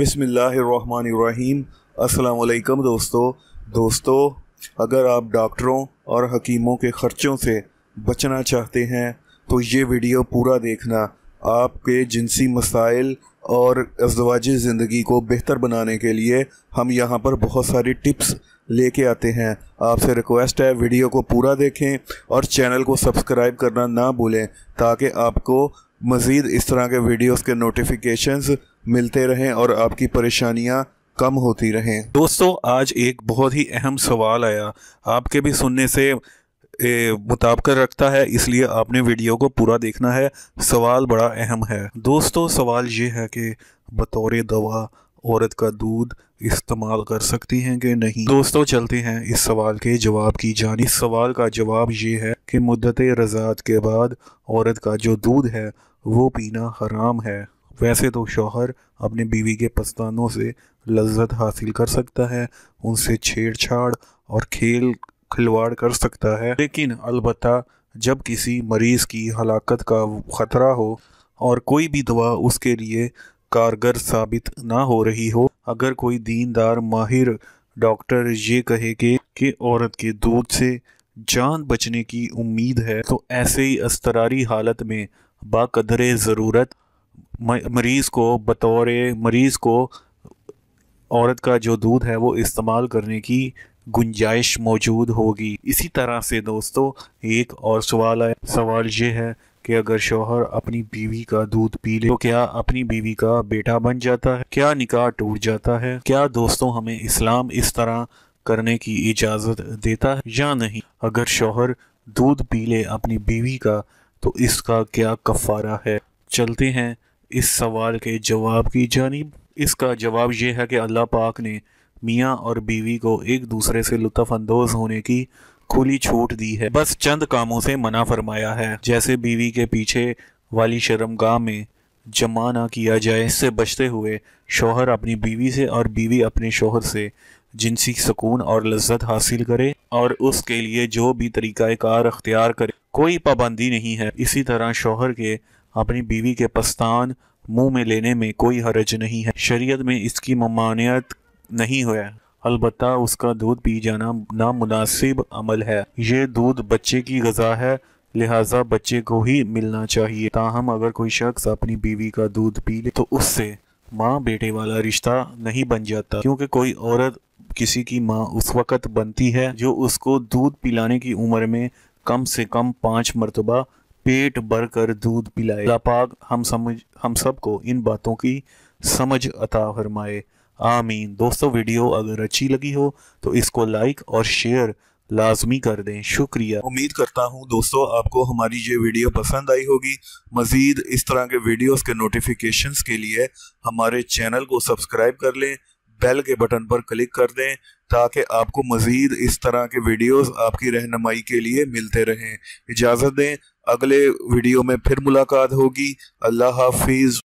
बिसमीम असलकम दोस्तों। दोस्तों, अगर आप डॉक्टरों और हकीमों के ख़र्चों से बचना चाहते हैं तो ये वीडियो पूरा देखना आपके जिनसी मसाइल और अजवाजी ज़िंदगी को बेहतर बनाने के लिए हम यहाँ पर बहुत सारी टिप्स लेके आते हैं। आपसे रिक्वेस्ट है, वीडियो को पूरा देखें और चैनल को सब्सक्राइब करना ना भूलें, ताकि आपको मज़ीद इस तरह के वीडियोस के नोटिफिकेशंस मिलते रहें और आपकी परेशानियाँ कम होती रहें। दोस्तों, आज एक बहुत ही अहम सवाल आया। आपके भी सुनने से मुताबिक रखता है, इसलिए आपने वीडियो को पूरा देखना है। सवाल बड़ा अहम है। दोस्तों, सवाल ये है कि बतौर दवा औरत का दूध इस्तेमाल कर सकती हैं कि नहीं? दोस्तों, चलते हैं इस सवाल के जवाब की जान। इस सवाल का जवाब ये है कि मुद्दत रजात के बाद औरत का जो दूध है, वो पीना हराम है। वैसे तो शौहर अपने बीवी के पस्तानों से लज्जत हासिल कर सकता है उनसे छेड़छाड़ और खेल खिलवाड़ कर सकता है। लेकिन अलबत् जब किसी मरीज़ की हलाकत का ख़तरा हो और कोई भी दवा उसके लिए कारगर साबित ना हो रही हो अगर कोई दीनदार माहिर डॉक्टर ये कहे कि, कि औरत के दूध से जान बचने की उम्मीद है तो ऐसे ही अस्तरारी हालत में बाकदर ज़रूरत मरीज़ को बतौर, मरीज़ को औरत का जो दूध है वो इस्तेमाल करने की गुंजाइश मौजूद होगी। इसी तरह से दोस्तों, एक और सवाल है सवाल ये है कि अगर शोहर अपनी बीवी का दूध पी ले तो क्या अपनी बीवी का बेटा बन जाता है? क्या निकाह टूट जाता है? क्या दोस्तों हमें इस्लाम इस तरह करने की इजाज़त देता है या नहीं? अगर शोहर दूध पी ले अपनी बीवी का तो इसका क्या कफ़ारा है? चलते हैं इस सवाल के जवाब की जानब इसका जवाब यह है कि अल्लाह पाक ने मियाँ और बीवी को एक दूसरे से लुत्फ़अंदोज़ होने की खुली छूट दी है। बस चंद कामों से मना फरमाया है, जैसे बीवी के पीछे वाली शर्मगाह में जमा ना किया जाए। इससे बचते हुए शोहर अपनी बीवी से और बीवी अपने शोहर से जिनसी सुकून और लज्जत हासिल करे और उसके लिए जो भी तरीक़ाकार अख्तियार करे, कोई पाबंदी नहीं है। इसी तरह शोहर के अपनी बीवी के पस्तान मुँह में लेने में कोई हरज नहीं है। शरीयत में इसकी ममानियत नहीं हुआ अलबत् उसका दूध पी जाना नामुनासिब अमल है। ये दूध बच्चे की गज़ा है, लिहाजा बच्चे को ही मिलना चाहिए। ताहम अगर कोई शख्स अपनी बीवी का दूध पी ले तो उससे माँ बेटे वाला रिश्ता नहीं बन जाता, क्योंकि कोई औरत किसी की माँ उस वक़्त बनती है, जो उसको दूध पिलाने की उम्र में कम से कम पाँच मरतबा पेट भर कर दूध पिलाए। हम समझ, हम सबको इन बातों की समझ अता फरमाए। आमीन। दोस्तों, वीडियो अगर अच्छी लगी हो तो इसको लाइक और शेयर लाजमी कर दें। शुक्रिया। उम्मीद करता हूँ दोस्तों, आपको हमारी ये वीडियो पसंद आई होगी। मज़ीद इस तरह के वीडियोस के नोटिफिकेशंस के लिए हमारे चैनल को सब्सक्राइब कर लें। बेल के बटन पर क्लिक कर दें। ताकि आपको मज़ीद इस तरह के वीडियोस आपकी रहनमाई के लिए मिलते रहें। इजाज़त दें। अगले वीडियो में फिर मुलाकात होगी। अल्लाह हाफिज़।